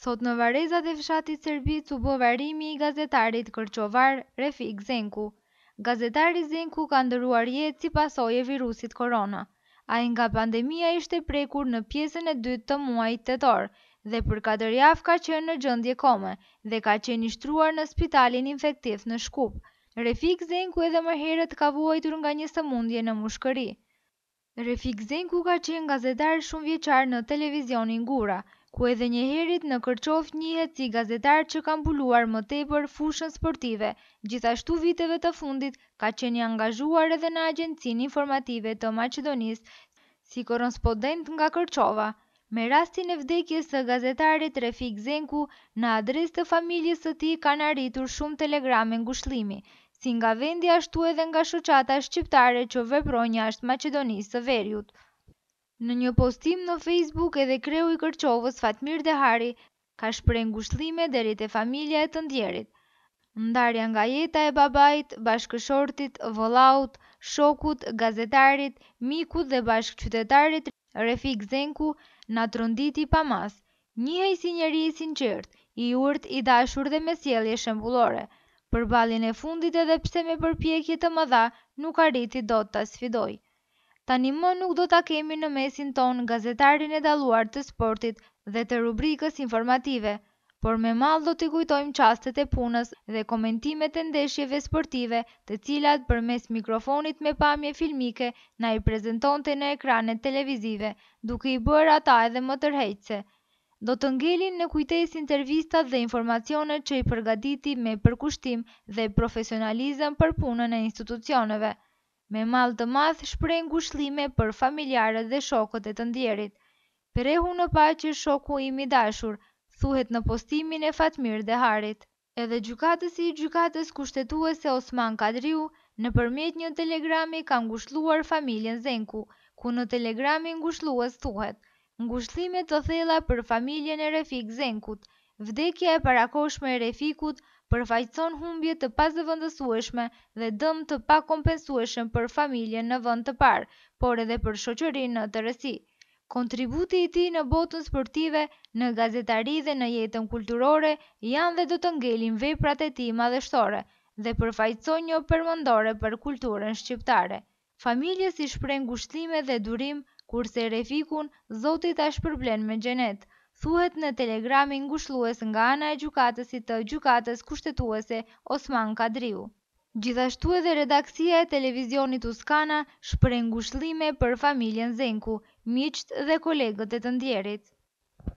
Sot në varrezat e fshatit Sërbicë u bë varrimi i gazetarit kërçovar Refik Zenku. Gazetari Zenku ka ndërruar jetë si pasojë e virusit korona. Ai nga pandemia ishte prekur në pjesën e dytë të muajit tetor dhe për katër javë ka qenë në gjendje kome dhe ka qenë i shtruar në spitalin infektiv në Shkup. Refik Zenku edhe më herët ka vuajtur nga një sëmundje në mushkëri. Refik Zenku ka qenë gazetar shumëvjeçar në Televizionin Gurra, ku edhe njëherit në Kërçovë njihet si gazetar që ka mbuluar më tepër fushën sportive, gjithashtu viteve të fundit ka qenë i angazhuar edhe në Agjencinë Informative të Maqedonisë si korrespondent nga Kërçova. Me rastin e vdekjes së gazetarit Refik Zenku, në adresë të familjes së tij kanë arritur shumë telegrame ngushllimi, si nga vendi ashtu edhe nga shoqata shqiptare që veprojnë jashtë Maqedonisë së Veriut. Në një postim në Facebook edhe kreu i Kërçovës, Fatmir Dehari, ka shpreh ngushllime deri te familja e të ndjerit, ndarja nga jeta e babait, bashkëshortit, vëllaut, shokut, gazetarit, mikut dhe bashkëqytetarit Refik Zenku na tronditi pa masë. Njihej si njeri i sinqertë, i urtë, i dashur dhe me sjellje shembullore. Përballjen e fundit edhe pse me përpjekje të mëdha nuk arriti dot ta sfidojë. Tani më nuk do ta kemi në mesin tonë gazetarin e dalluar të sportit dhe të rubrikës informative, por me mall do t'i kujtojmë çastet e punës dhe komentimet e ndeshjeve sportive të cilat përmes mikrofonit me pamje filmike na i prezantonte në ekranet televizive duke i bërë ata edhe më tërheqëse. Do të ngelin në kujtesë intervistat dhe informacionet që i përgatiti me përkushtim dhe profesionalizëm për punën e institucioneve. Me mall të madh shpreh ngushllime për familjarët dhe shokët e të ndjerit. Prehu në paqe shoku im i dashur, thuhet në postimin e Fatmir Deharit. Edhe gjykatësi i Gjykatës Kushtetuese Osman Kadriu nëpërmjet një telegrami ka ngushëlluar familjen Zenku, ku në telegramin ngushëllues thuhet, Ngushëllime të thella për familjen e Refik Zenkut. Vdekja e parakohshme e Refikut përfaqëson humbje të pazëvendësueshme dhe dëm të pakompensueshëm për familjen në vend të parë, por edhe për shoqërinë në tërësi. Kontributi i tij në botën sportive, në gazetari dhe në jetën kulturore janë dhe do të ngelin veprat e tij madhështore dhe përfaqëson një përmendore për kulturën shqiptare. Familjes i shpreh ngushëllime dhe durim, kurse Refikun, Zoti ta shpërblen me xhenet, thuhet në telegramin ngushëllues nga ana e gjykatësit të Gjykatës Kushtetuese, Osman Kadriu. Gjithashtu edhe redaksia e Televizionit Uskana shpreh ngushëllime për familjen Zenku, miqtë dhe kolegët e të ndjerit.